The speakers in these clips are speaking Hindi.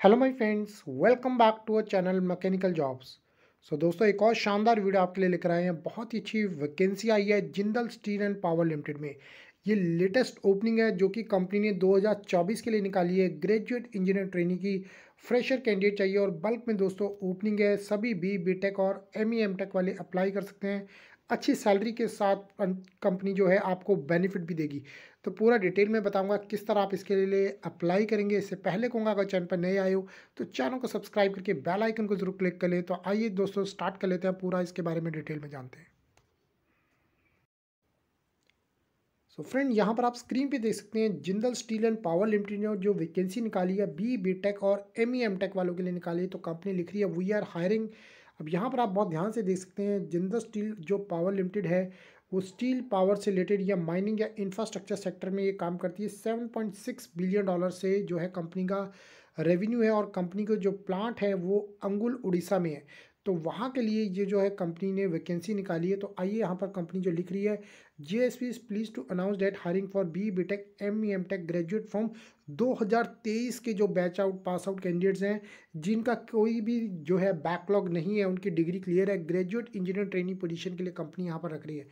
Hello my friends welcome back to a channel mechanical jobs so दोस्तों, एक और शानदार वीडियो आपके लिए लेकर आए हैं। बहुत ही अच्छी वैकेंसी आई है Jindal steel and power limited में। ये लेटेस्ट ओपनिंग है जो कि कंपनी ने 2024 के लिए निकाली है। ग्रेजुएट इंजीनियर ट्रेनिंग की फ्रेशर कैंडिडेट चाहिए और बल्क में दोस्तों ओपनिंग है। सभी बी बी टेक और एम ई एम टेक वाले अप्लाई कर सकते हैं। अच्छी सैलरी के साथ कंपनी जो है आपको बेनिफिट भी देगी। तो पूरा डिटेल में बताऊँगा किस तरह आप इसके लिए अप्लाई करेंगे। इससे पहले कहूँगा, अगर चैनल पर नए आए हो तो चैनल को सब्सक्राइब करके बेल आइकन को ज़रूर क्लिक कर ले। तो आइए दोस्तों, स्टार्ट कर लेते हैं पूरा इसके बारे में डिटेल में जानते हैं। सो फ्रेंड यहाँ पर आप स्क्रीन पे देख सकते हैं Jindal steel and power limited ने जो वैकेंसी निकाली है बी बी टेक और एम ई एम टेक वालों के लिए निकाली है। तो कंपनी लिख रही है वी आर हायरिंग अब यहाँ पर आप बहुत ध्यान से देख सकते हैं जिंदल स्टील जो पावर लिमिटेड है वो स्टील पावर से रिलेटेड या माइनिंग या इंफ्रास्ट्रक्चर सेक्टर में ये काम करती है। Seven point six billion dollar से जो है कंपनी का रेवेन्यू है और कंपनी का जो प्लांट है वो अंगुल उड़ीसा में है। तो वहाँ के लिए ये जो है कंपनी ने वैकेंसी निकाली है। तो आइए यहाँ पर कंपनी जो लिख रही है J S P is please to announce date hiring for B B tech M E M tech graduate from 2023 के जो batch out pass out candidates हैं, जिनका कोई भी जो है बैकलॉग नहीं है, उनकी डिग्री क्लियर है। ग्रेजुएट इंजीनियर ट्रेनिंग पोजीशन के लिए कंपनी यहाँ पर रख रही है।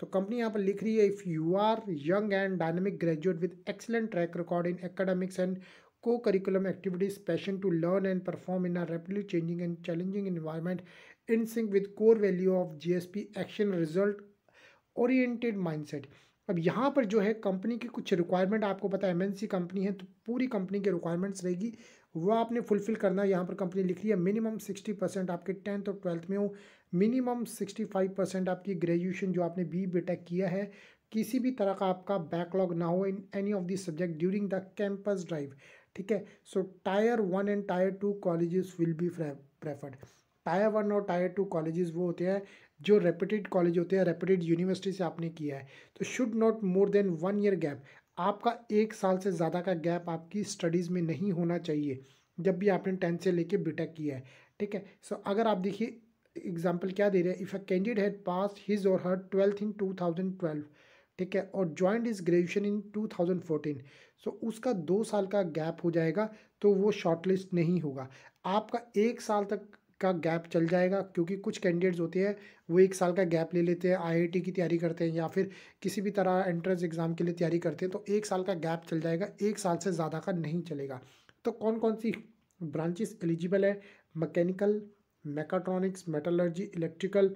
तो कंपनी यहाँ पर लिख रही है if you are young and dynamic graduate with excellent track record in academics and co curriculum activities passion to learn and perform in are rapidly changing and challenging environment in sync with core value of G S P action result oriented mind set अब यहाँ पर जो है कंपनी की कुछ रिक्वायरमेंट आपको पता है एमएनसी कंपनी है तो पूरी कंपनी के रिक्वायरमेंट्स रहेगी। वो आपने फुलफिल करना यहाँ पर कंपनी लिख रही है मिनिमम सिक्सटी परसेंट आपके टेंथ और ट्वेल्थ में हो। मिनिमम सिक्सटी फाइव परसेंट आपकी ग्रेजुएशन जो आपने बी बेटेक किया है, किसी भी तरह का आपका बैकलॉग ना हो in any of this subject during the campus drive ठीक है? So tier one and tier two colleges will be preferred tier one और टायर टू कॉलेजेस वो होते हैं जो रेपुटेड कॉलेज होते हैं रेपुटेड यूनिवर्सिटी से आपने किया है तो should not more than one year gap आपका एक साल से ज़्यादा का गैप आपकी स्टडीज़ में नहीं होना चाहिए जब भी आपने टेंथ से लेके बीटेक किया है ठीक है? सो so, अगर आप देखिए एग्ज़ाम्पल क्या दे रहे हैं? If a candidate had pass his और her twelfth in two thousand twelve ठीक है? और joined his graduation in 2014 so उसका दो साल का गैप हो जाएगा तो वो शॉर्टलिस्ट नहीं होगा। आपका एक साल तक का गैप चल जाएगा, क्योंकि कुछ कैंडिडेट्स होते हैं, वो एक साल का गैप ले लेते हैं आईआईटी की तैयारी करते हैं या फिर किसी भी तरह एंट्रेंस एग्ज़ाम के लिए तैयारी करते हैं तो एक साल का गैप चल जाएगा, एक साल से ज़्यादा का नहीं चलेगा। तो कौन कौन सी ब्रांचेस एलिजिबल है? Mechanical mechatronics metallurgy electrical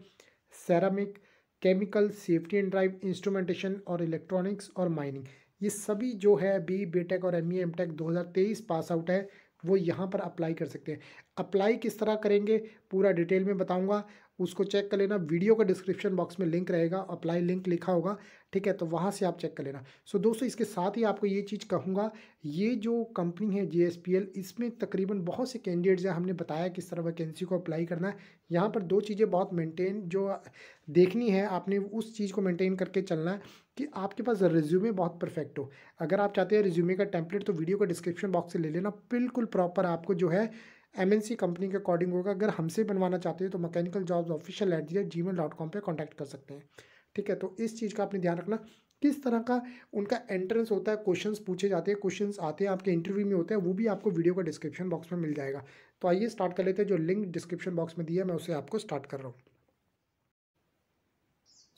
ceramic chemical safety and drive instrumentation और इलेक्ट्रॉनिक्स और माइनिंग ये सभी जो है बी बी और एम ई एम टेक दो हज़ार तेईस पास आउट है। वो यहाँ पर अप्लाई कर सकते हैं। अप्लाई किस तरह करेंगे? पूरा डिटेल में बताऊँगा। उसको चेक कर लेना। वीडियो का डिस्क्रिप्शन बॉक्स में लिंक रहेगा अप्लाई लिंक लिखा होगा, ठीक है? तो वहाँ से आप चेक कर लेना। सो दोस्तों, इसके साथ ही आपको ये चीज़ कहूँगा, ये जो कंपनी है जेएसपीएल इसमें तकरीबन बहुत से कैंडिडेट्स हैं। हमने बताया किस तरह वैकेंसी को अप्लाई करना है। यहाँ पर दो चीज़ें बहुत मेनटेन जो देखनी है, आपने उस चीज़ को मेनटेन करके चलना है कि आपके पास रिज्यूमे बहुत परफेक्ट हो। अगर आप चाहते हैं रिज्यूमे का टेम्पलेट तो वीडियो का डिस्क्रिप्शन बॉक्स से ले लेना। बिल्कुल प्रॉपर आपको जो है एमएनसी कंपनी के अकॉर्डिंग होगा। अगर हमसे बनवाना चाहते हो तो mechanical jobs official at the G mail dot com पर कॉन्टैक्ट कर सकते हैं। ठीक है तो इस चीज़ का आपने ध्यान रखना। किस तरह का उनका एंट्रेंस होता है क्वेश्चंस पूछे जाते हैं क्वेश्चंस आते हैं, आपके इंटरव्यू में होते हैं, वो भी आपको वीडियो का डिस्क्रिप्शन बॉक्स में मिल जाएगा। तो आइए स्टार्ट कर लेते हैं, जो लिंक डिस्क्रिप्शन बॉक्स में दिया मैं उसे आपको स्टार्ट कर रहा हूँ।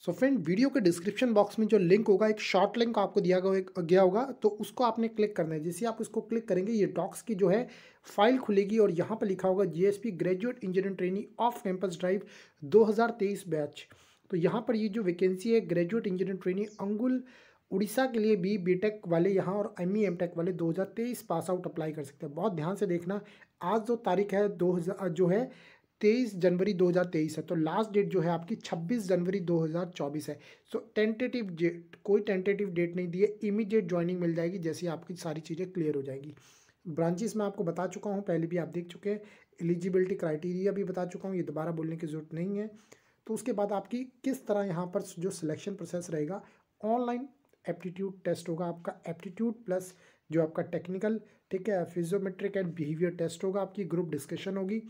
सो फ्रेंड वीडियो के डिस्क्रिप्शन बॉक्स में जो लिंक होगा, एक शॉर्ट लिंक आपको दिया गया होगा तो उसको आपने क्लिक करना है। जैसे आप उसको क्लिक करेंगे, ये डॉक्स की जो है फ़ाइल खुलेगी और यहाँ पर लिखा होगा GSP graduate engineering training of campus drive 2023 batch तो यहाँ पर ये जो वैकेंसी है ग्रेजुएट इंजीनियरिंग ट्रेनिंग अंगुल उड़ीसा के लिए भी बीटेक वाले यहाँ और एम ई एम टेक वाले 2023 पास आउट अप्लाई कर सकते हैं। बहुत ध्यान से देखना, आज जो तारीख है, दो जो है तेईस जनवरी 2023 है तो लास्ट डेट जो है आपकी 26 जनवरी 2024 है। सो टेंटेटिव डेट कोई टेंटेटिव डेट नहीं दी है इमीडिएट ज्वाइनिंग मिल जाएगी जैसे आपकी सारी चीज़ें क्लियर हो जाएँगी। ब्रांचेस मैं आपको बता चुका हूँ, पहले भी आप देख चुके हैं एलिजिबिलिटी क्राइटेरिया भी बता चुका हूँ, ये दोबारा बोलने की ज़रूरत नहीं है। तो उसके बाद आपकी किस तरह यहाँ पर जो सिलेक्शन प्रोसेस रहेगा ऑनलाइन एप्टीट्यूड टेस्ट होगा आपका एप्टीट्यूड प्लस जो आपका टेक्निकल ठीक है फिजियोमेट्रिक एंड बिहेवियर टेस्ट होगा आपकी ग्रुप डिस्कशन होगी।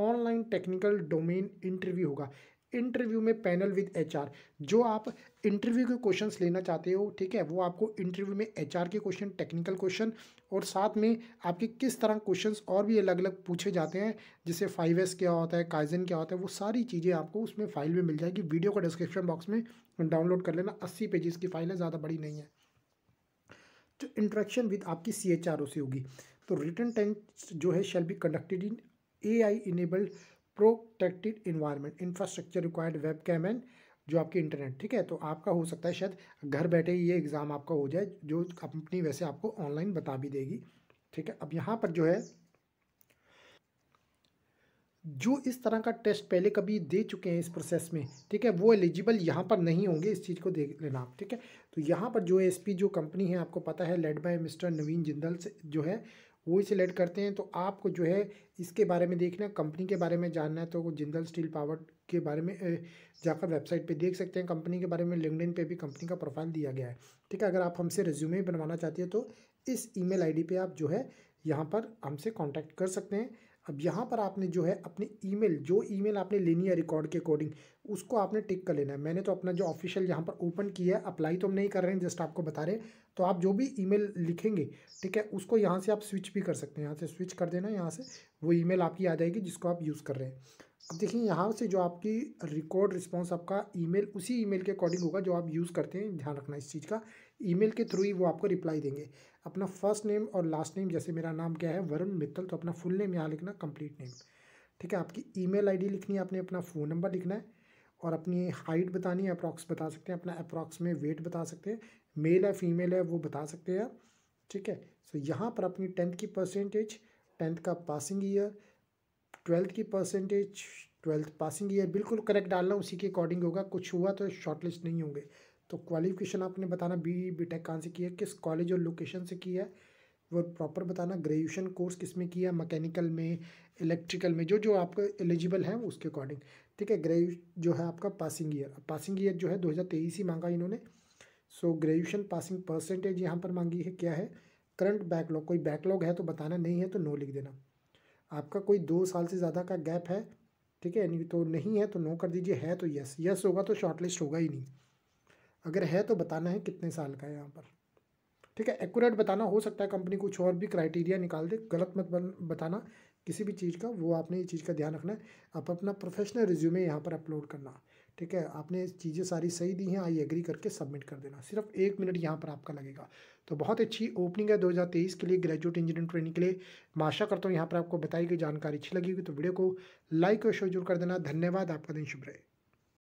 ऑनलाइन टेक्निकल डोमेन इंटरव्यू होगा। इंटरव्यू में पैनल विद एचआर। जो आप इंटरव्यू के क्वेश्चंस लेना चाहते हो, ठीक है, वो आपको इंटरव्यू में एचआर के क्वेश्चन, टेक्निकल क्वेश्चन और साथ में आपके किस तरह क्वेश्चंस और भी अलग अलग पूछे जाते हैं, जैसे फाइव एस क्या होता है, काइजन क्या होता है, वो सारी चीज़ें आपको उसमें फ़ाइल में मिल जाएगी। वीडियो का डिस्क्रिप्शन बॉक्स में डाउनलोड कर लेना। अस्सी पेजेस की फ़ाइल है ज़्यादा बड़ी नहीं है। तो इंट्रैक्शन विद आपकी सी एच आर ओ से होगी। तो रिटर्न टेंस जो है shall be conducted in A I enabled protected environment infrastructure required web cam and जो आपकी इंटरनेट ठीक है? तो आपका हो सकता है शायद घर बैठे ही ये एग्ज़ाम आपका हो जाए, जो कंपनी वैसे आपको ऑनलाइन बता भी देगी, ठीक है? अब यहाँ पर जो है, जो इस तरह का टेस्ट पहले कभी दे चुके हैं इस प्रोसेस में, ठीक है? वो एलिजिबल यहाँ पर नहीं होंगे, इस चीज़ को देख लेना आप, ठीक है? तो यहाँ पर जो एसपी जो कंपनी है, आपको पता है led by mister Naveen Jindal से जो है वो ही सिलेक्ट करते हैं तो आपको जो है इसके बारे में देखना है कंपनी के बारे में जानना है तो वो जिंदल स्टील पावर के बारे में जाकर वेबसाइट पे देख सकते हैं कंपनी के बारे में लिंकडिन पे भी कंपनी का प्रोफ़ाइल दिया गया है। ठीक है, अगर आप हमसे रिज्यूमे बनवाना चाहती है तो इस ईमेल आईडी पे आप जो है, यहाँ पर हमसे कॉन्टैक्ट कर सकते हैं। अब यहाँ पर आपने जो है अपने ईमेल, जो ईमेल आपने लेनी है रिकॉर्ड के अकॉर्डिंग, उसको आपने टिक कर लेना है। मैंने तो अपना जो ऑफिशियल यहाँ पर ओपन किया है, अप्लाई तो हम नहीं कर रहे हैं, जस्ट आपको बता रहे हैं। तो आप जो भी ईमेल लिखेंगे, ठीक है, उसको यहाँ से आप स्विच भी कर सकते हैं। यहाँ से स्विच कर देना, यहाँ से वो ईमेल आपकी आ जाएगी जिसको आप यूज़ कर रहे हैं। देखिए, यहाँ से जो आपकी रिकॉर्ड रिस्पॉन्स आपका ईमेल उसी ईमेल के अकॉर्डिंग होगा जो आप यूज़ करते हैं। ध्यान रखना इस चीज़ का। ईमेल के थ्रू ही वो आपको रिप्लाई देंगे। अपना फ़र्स्ट नेम और लास्ट नेम जैसे मेरा नाम क्या है, वरुण मित्तल तो अपना फुल नेम यहाँ लिखना कंप्लीट नेम ठीक है, आपकी ईमेल आईडी लिखनी है, आपने अपना फ़ोन नंबर लिखना है और अपनी हाइट बतानी है अप्रॉक्स बता सकते हैं, अपना अप्रॉक्स में वेट बता सकते हैं मेल है फीमेल है, वो बता सकते हैं ठीक है सो यहाँ पर अपनी टेंथ की परसेंटेज टेंथ का पासिंग ईयर ट्वेल्थ की परसेंटेज ट्वेल्थ पासिंग ईयर बिल्कुल करेक्ट डालना, उसी के अकॉर्डिंग होगा। कुछ हुआ तो शॉर्ट लिस्ट नहीं होंगे। तो क्वालिफिकेशन आपने बताना बी बी टेक कहाँ से किया, किस कॉलेज और लोकेशन से किया, वो प्रॉपर बताना। ग्रेजुएशन कोर्स किसमें किया मैकेनिकल में इलेक्ट्रिकल में जो जो आपका एलिजिबल है, उसके अकॉर्डिंग ठीक है ग्रेजु जो है आपका पासिंग ईयर पासिंग ईयर जो है, दो हज़ार तेईस ही मांगा इन्होंने। सो ग्रेजुएशन पासिंग परसेंटेज यहाँ पर मांगी है, क्या है? करंट बैकलॉग कोई बैकलॉग है तो बताना, नहीं है तो नो लिख देना। आपका कोई दो साल से ज़्यादा का गैप है, ठीक है? नहीं तो नहीं है तो नो कर दीजिए। है तो यस यस होगा तो शॉर्ट लिस्ट होगा ही नहीं। अगर है तो बताना है कितने साल का है यहाँ पर। ठीक है? एक्यूरेट बताना हो सकता है कंपनी कुछ और भी क्राइटेरिया निकाल दे। गलत मत बताना। किसी भी चीज़ का, वो आपने ये चीज़ का ध्यान रखना है। आप अपना प्रोफेशनल रिज्यूमे यहाँ पर अपलोड करना। ठीक है? आपने चीज़ें सारी सही दी हैं आई एग्री करके सबमिट कर देना। सिर्फ़ एक मिनट यहाँ पर आपका लगेगा। तो बहुत अच्छी ओपनिंग है 2023 के लिए ग्रेजुएट इंजीनियरिंग ट्रेनिंग के लिए। मैं आशा करता हूँ यहाँ पर आपको बताई गई जानकारी अच्छी लगी तो वीडियो को लाइक और शेयर ज़रूर कर देना। धन्यवाद। आपका दिन शुभ रहे।